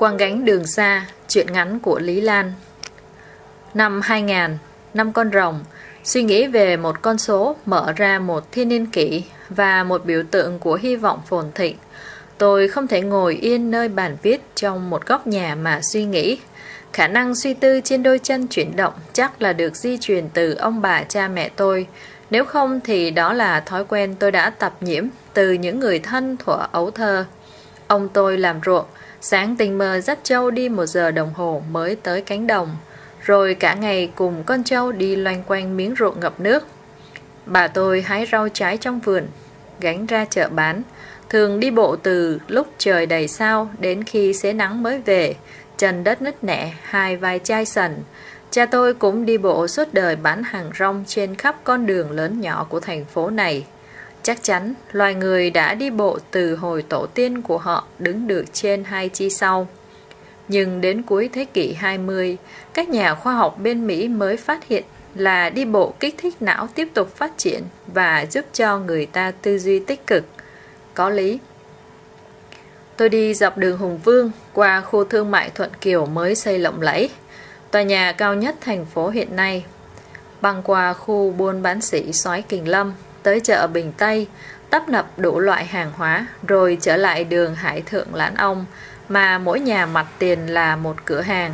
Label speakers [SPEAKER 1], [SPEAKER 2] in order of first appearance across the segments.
[SPEAKER 1] Quang gánh đường xa, chuyện ngắn của Lý Lan Năm 2000, năm con rồng, suy nghĩ về một con số mở ra một thiên niên kỷ và một biểu tượng của hy vọng phồn thịnh. Tôi không thể ngồi yên nơi bàn viết trong một góc nhà mà suy nghĩ. Khả năng suy tư trên đôi chân chuyển động chắc là được di truyền từ ông bà cha mẹ tôi. Nếu không thì đó là thói quen tôi đã tập nhiễm từ những người thân thuở ấu thơ. Ông tôi làm ruộng, sáng tình mờ dắt trâu đi một giờ đồng hồ mới tới cánh đồng, rồi cả ngày cùng con trâu đi loanh quanh miếng ruộng ngập nước. Bà tôi hái rau trái trong vườn, gánh ra chợ bán, thường đi bộ từ lúc trời đầy sao đến khi xế nắng mới về, chân đất nứt nẻ, hai vai chai sần. Cha tôi cũng đi bộ suốt đời bán hàng rong trên khắp con đường lớn nhỏ của thành phố này. Chắc chắn loài người đã đi bộ từ hồi tổ tiên của họ đứng được trên hai chi sau. Nhưng đến cuối thế kỷ 20, các nhà khoa học bên Mỹ mới phát hiện là đi bộ kích thích não tiếp tục phát triển và giúp cho người ta tư duy tích cực. Có lý. Tôi đi dọc đường Hùng Vương qua khu thương mại Thuận Kiều mới xây lộng lẫy, tòa nhà cao nhất thành phố hiện nay. Băng qua khu buôn bán sĩ soái Kình Lâm, tới chợ Bình Tây, tấp nập đủ loại hàng hóa, rồi trở lại đường Hải Thượng Lãn Ông, mà mỗi nhà mặt tiền là một cửa hàng.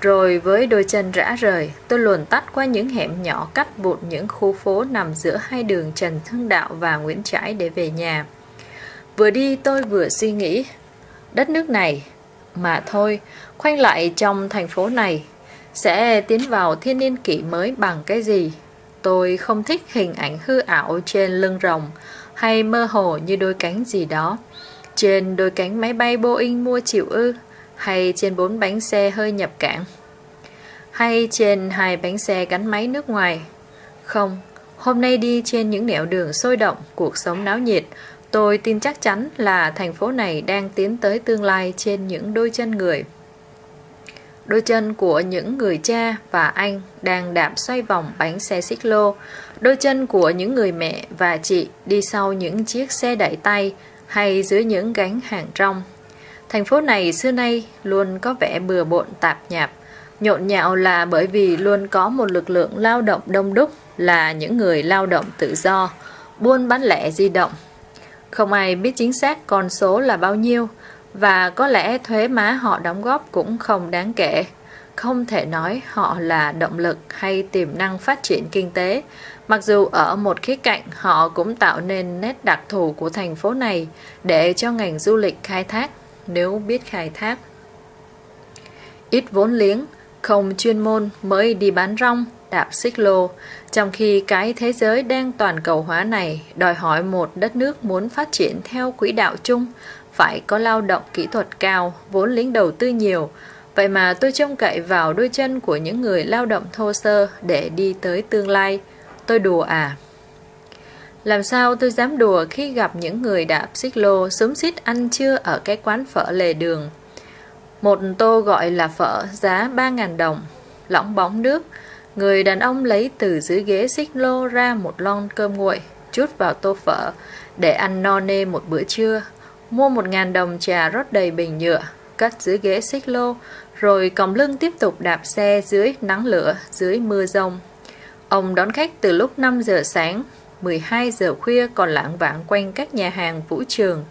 [SPEAKER 1] Rồi với đôi chân rã rời, tôi luồn tắt qua những hẻm nhỏ cắt vụn những khu phố nằm giữa hai đường Trần Hưng Đạo và Nguyễn Trãi để về nhà. Vừa đi tôi vừa suy nghĩ, đất nước này, mà thôi, khoanh lại trong thành phố này, sẽ tiến vào thiên niên kỷ mới bằng cái gì? Tôi không thích hình ảnh hư ảo trên lưng rồng hay mơ hồ như đôi cánh gì đó. Trên đôi cánh máy bay Boeing mua chịu ư hay trên bốn bánh xe hơi nhập cảng hay trên hai bánh xe gắn máy nước ngoài. Không, hôm nay đi trên những nẻo đường sôi động, cuộc sống náo nhiệt, tôi tin chắc chắn là thành phố này đang tiến tới tương lai trên những đôi chân người. Đôi chân của những người cha và anh đang đạp xoay vòng bánh xe xích lô. Đôi chân của những người mẹ và chị đi sau những chiếc xe đẩy tay hay dưới những gánh hàng rong. Thành phố này xưa nay luôn có vẻ bừa bộn tạp nhạp. Nhộn nhạo là bởi vì luôn có một lực lượng lao động đông đúc là những người lao động tự do, buôn bán lẻ di động. Không ai biết chính xác con số là bao nhiêu, và có lẽ thuế má họ đóng góp cũng không đáng kể. Không thể nói họ là động lực hay tiềm năng phát triển kinh tế, mặc dù ở một khía cạnh họ cũng tạo nên nét đặc thù của thành phố này để cho ngành du lịch khai thác, nếu biết khai thác. Ít vốn liếng, không chuyên môn mới đi bán rong, đạp xích lô, trong khi cái thế giới đang toàn cầu hóa này đòi hỏi một đất nước muốn phát triển theo quỹ đạo chung phải có lao động kỹ thuật cao, vốn liếng đầu tư nhiều. Vậy mà tôi trông cậy vào đôi chân của những người lao động thô sơ để đi tới tương lai. Tôi đùa à? Làm sao tôi dám đùa khi gặp những người đạp xích lô súng xít ăn trưa ở cái quán phở lề đường. Một tô gọi là phở giá 3.000 đồng, lỏng bóng nước. Người đàn ông lấy từ dưới ghế xích lô ra một lon cơm nguội, chút vào tô phở để ăn no nê một bữa trưa mua một ngàn đồng trà rót đầy bình nhựa, cất dưới ghế xích lô, rồi còng lưng tiếp tục đạp xe dưới nắng lửa, dưới mưa rông. Ông đón khách từ lúc 5 giờ sáng, 12 giờ khuya còn lãng vãng quanh các nhà hàng vũ trường.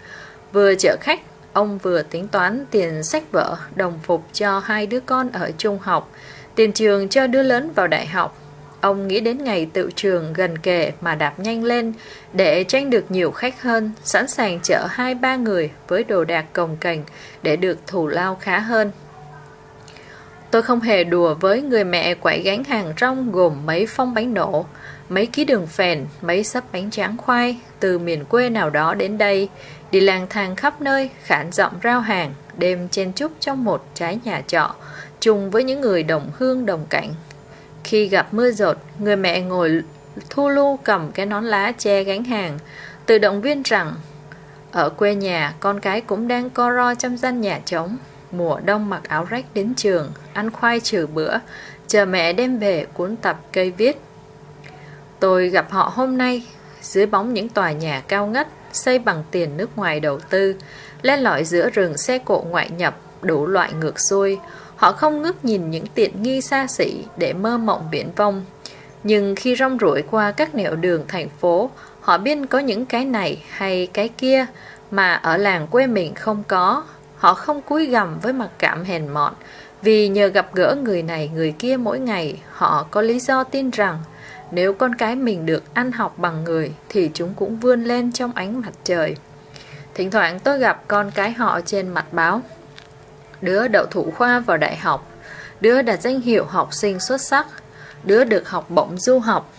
[SPEAKER 1] Vừa chở khách, ông vừa tính toán tiền sách vở, đồng phục cho hai đứa con ở trung học, tiền trường cho đứa lớn vào đại học, Ông nghĩ đến ngày tự trường gần kề mà đạp nhanh lên để tranh được nhiều khách hơn, sẵn sàng chở hai ba người với đồ đạc cồng cành để được thủ lao khá hơn. Tôi không hề đùa với người mẹ quậy gánh hàng rong gồm mấy phong bánh nổ, mấy ký đường phèn, mấy sấp bánh tráng khoai từ miền quê nào đó đến đây, đi lang thang khắp nơi, khản giọng rao hàng, đêm chen chúc trong một trái nhà trọ, chung với những người đồng hương đồng cảnh khi gặp mưa rột, người mẹ ngồi thu lu cầm cái nón lá che gánh hàng, tự động viên rằng ở quê nhà con cái cũng đang co ro trong gian nhà trống. Mùa đông mặc áo rách đến trường, ăn khoai trừ bữa, chờ mẹ đem về cuốn tập cây viết. Tôi gặp họ hôm nay, dưới bóng những tòa nhà cao ngất, xây bằng tiền nước ngoài đầu tư, len lỏi giữa rừng xe cộ ngoại nhập, đủ loại ngược xuôi. Họ không ngước nhìn những tiện nghi xa xỉ để mơ mộng viễn vông. Nhưng khi rong ruổi qua các nẻo đường thành phố, họ biết có những cái này hay cái kia mà ở làng quê mình không có. Họ không cúi gằm với mặc cảm hèn mọn, vì nhờ gặp gỡ người này người kia mỗi ngày, họ có lý do tin rằng nếu con cái mình được ăn học bằng người thì chúng cũng vươn lên trong ánh mặt trời. Thỉnh thoảng tôi gặp con cái họ trên mặt báo. Đứa đậu thủ khoa vào đại học, đứa đạt danh hiệu học sinh xuất sắc, đứa được học bổng du học.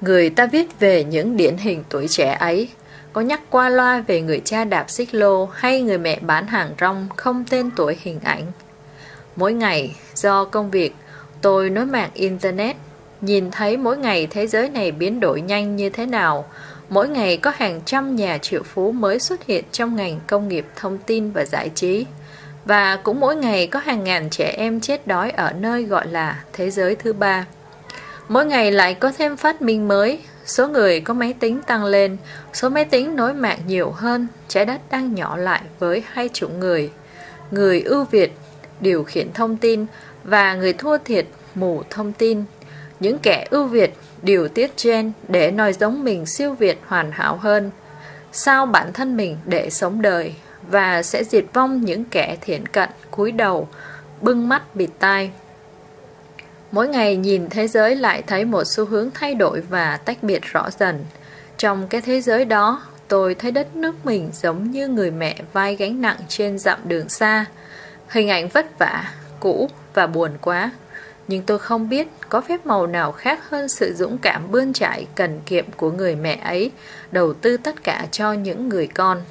[SPEAKER 1] Người ta viết về những điển hình tuổi trẻ ấy, có nhắc qua loa về người cha đạp xích lô hay người mẹ bán hàng rong không tên tuổi hình ảnh. Mỗi ngày, do công việc, tôi nối mạng Internet, nhìn thấy mỗi ngày thế giới này biến đổi nhanh như thế nào. Mỗi ngày có hàng trăm nhà triệu phú mới xuất hiện trong ngành công nghiệp thông tin và giải trí. Và cũng mỗi ngày có hàng ngàn trẻ em chết đói ở nơi gọi là thế giới thứ ba. Mỗi ngày lại có thêm phát minh mới, số người có máy tính tăng lên, số máy tính nối mạng nhiều hơn, trái đất đang nhỏ lại với hai chủng người. Người ưu việt điều khiển thông tin và người thua thiệt mù thông tin. Những kẻ ưu việt điều tiết gen để nói giống mình siêu việt hoàn hảo hơn. Sao bản thân mình để sống đời và sẽ diệt vong những kẻ thiện cận cúi đầu, bưng mắt bịt tai. Mỗi ngày nhìn thế giới lại thấy một xu hướng thay đổi và tách biệt rõ dần. Trong cái thế giới đó, tôi thấy đất nước mình giống như người mẹ vai gánh nặng trên dặm đường xa. Hình ảnh vất vả, cũ và buồn quá. Nhưng tôi không biết có phép màu nào khác hơn sự dũng cảm bươn trải cần kiệm của người mẹ ấy đầu tư tất cả cho những người con.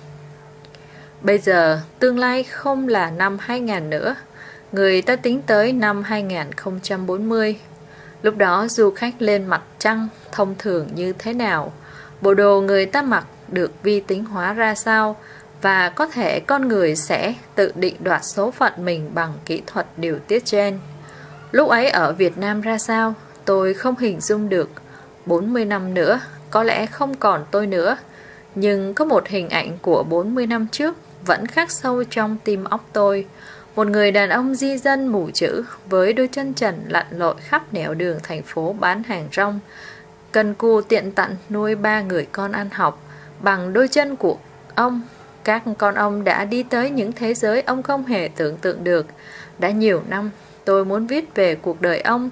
[SPEAKER 1] Bây giờ, tương lai không là năm 2000 nữa, người ta tính tới năm 2040. Lúc đó du khách lên mặt trăng thông thường như thế nào? Bộ đồ người ta mặc được vi tính hóa ra sao? và có thể con người sẽ tự định đoạt số phận mình bằng kỹ thuật điều tiết gen. Lúc ấy ở Việt Nam ra sao, tôi không hình dung được. 40 năm nữa, có lẽ không còn tôi nữa. Nhưng có một hình ảnh của 40 năm trước vẫn khắc sâu trong tim óc tôi. Một người đàn ông di dân mù chữ với đôi chân trần lặn lội khắp nẻo đường thành phố bán hàng rong. Cần cù tiện tặn nuôi ba người con ăn học bằng đôi chân của ông các con ông đã đi tới những thế giới ông không hề tưởng tượng được. Đã nhiều năm, tôi muốn viết về cuộc đời ông,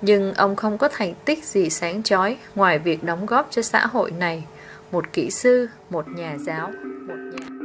[SPEAKER 1] nhưng ông không có thành tích gì sáng chói ngoài việc đóng góp cho xã hội này. Một kỹ sư, một nhà giáo, một nhà...